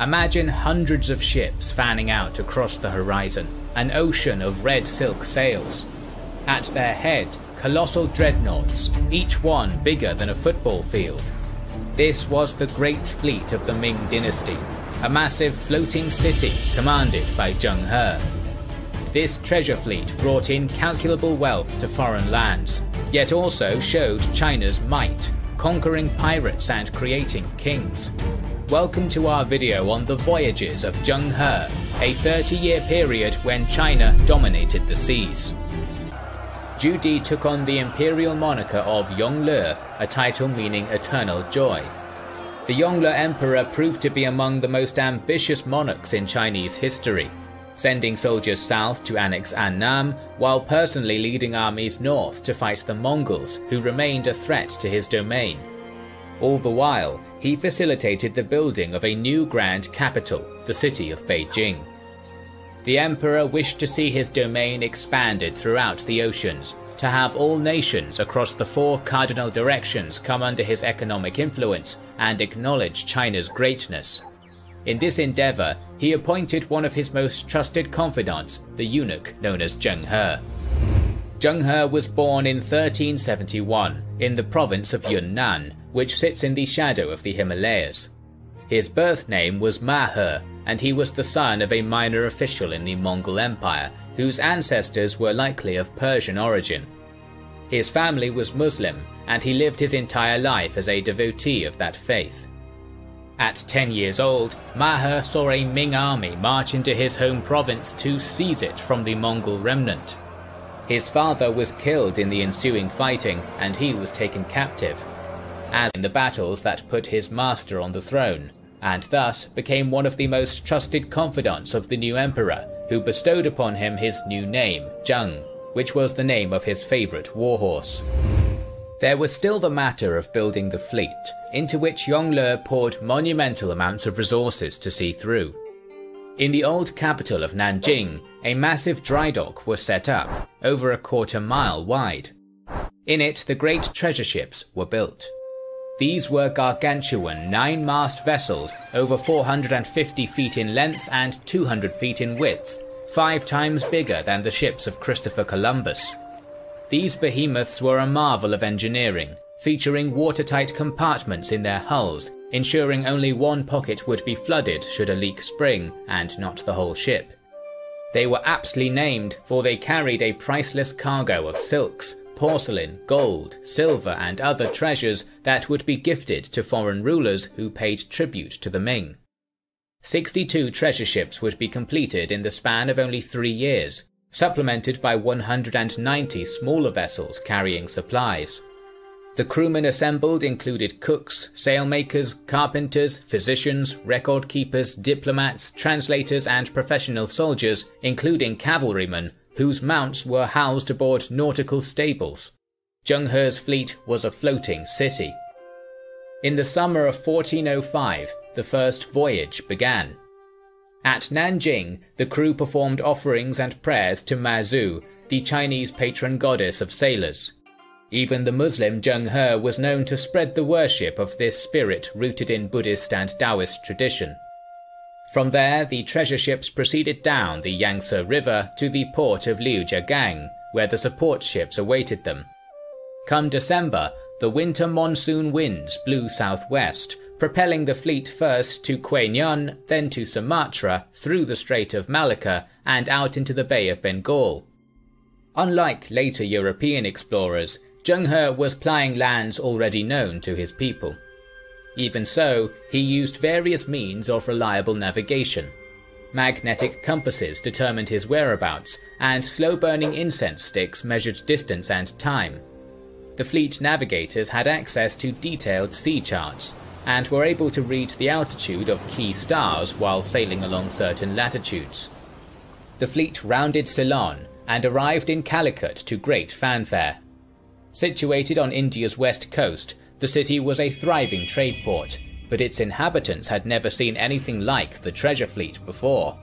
Imagine hundreds of ships fanning out across the horizon, an ocean of red silk sails. At their head, colossal dreadnoughts, each one bigger than a football field. This was the Great Fleet of the Ming Dynasty, a massive floating city commanded by Zheng He. This treasure fleet brought incalculable wealth to foreign lands, yet also showed China's might, conquering pirates and creating kings. Welcome to our video on the voyages of Zheng He, a 30-year period when China dominated the seas. Zhu Di took on the imperial moniker of Yongle, a title meaning eternal joy. The Yongle Emperor proved to be among the most ambitious monarchs in Chinese history, sending soldiers south to annex Annam, while personally leading armies north to fight the Mongols, who remained a threat to his domain. All the while, he facilitated the building of a new grand capital, the city of Beijing. The emperor wished to see his domain expanded throughout the oceans, to have all nations across the four cardinal directions come under his economic influence and acknowledge China's greatness. In this endeavor, he appointed one of his most trusted confidants, the eunuch known as Zheng He. Zheng He was born in 1371 in the province of Yunnan, which sits in the shadow of the Himalayas. His birth name was Ma He, and he was the son of a minor official in the Mongol Empire, whose ancestors were likely of Persian origin. His family was Muslim, and he lived his entire life as a devotee of that faith. At 10 years old, Ma He saw a Ming army march into his home province to seize it from the Mongol remnant. His father was killed in the ensuing fighting, and he was taken captive as in the battles that put his master on the throne, and thus became one of the most trusted confidants of the new emperor, who bestowed upon him his new name, Zheng, which was the name of his favourite warhorse. There was still the matter of building the fleet, into which Yongle poured monumental amounts of resources to see through. In the old capital of Nanjing, a massive dry dock was set up, over a quarter mile wide. In it, the great treasure ships were built. These were gargantuan nine-mast vessels over 450 feet in length and 200 feet in width, five times bigger than the ships of Christopher Columbus. These behemoths were a marvel of engineering, featuring watertight compartments in their hulls, ensuring only one pocket would be flooded should a leak spring, and not the whole ship. They were aptly named, for they carried a priceless cargo of silks, porcelain, gold, silver and other treasures that would be gifted to foreign rulers who paid tribute to the Ming. 62 treasure ships would be completed in the span of only three years, supplemented by 190 smaller vessels carrying supplies. The crewmen assembled included cooks, sailmakers, carpenters, physicians, record keepers, diplomats, translators and professional soldiers, including cavalrymen, whose mounts were housed aboard nautical stables. Zheng He's fleet was a floating city. In the summer of 1405, the first voyage began. At Nanjing, the crew performed offerings and prayers to Mazu, the Chinese patron goddess of sailors. Even the Muslim Zheng He was known to spread the worship of this spirit rooted in Buddhist and Taoist tradition. From there, the treasure ships proceeded down the Yangtze River to the port of Liujiagang, where the support ships awaited them. Come December, the winter monsoon winds blew southwest, propelling the fleet first to Qui Nhon, then to Sumatra, through the Strait of Malacca, and out into the Bay of Bengal. Unlike later European explorers, Zheng He was plying lands already known to his people. Even so, he used various means of reliable navigation. Magnetic compasses determined his whereabouts, and slow-burning incense sticks measured distance and time. The fleet navigators had access to detailed sea charts, and were able to read the altitude of key stars while sailing along certain latitudes. The fleet rounded Ceylon and arrived in Calicut to great fanfare. Situated on India's west coast, the city was a thriving trade port, but its inhabitants had never seen anything like the treasure fleet before.